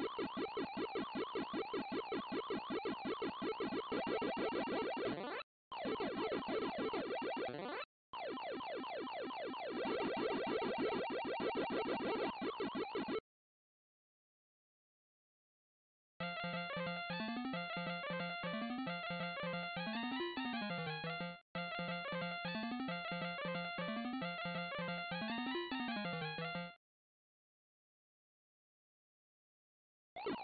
you